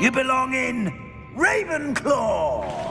You belong in Ravenclaw!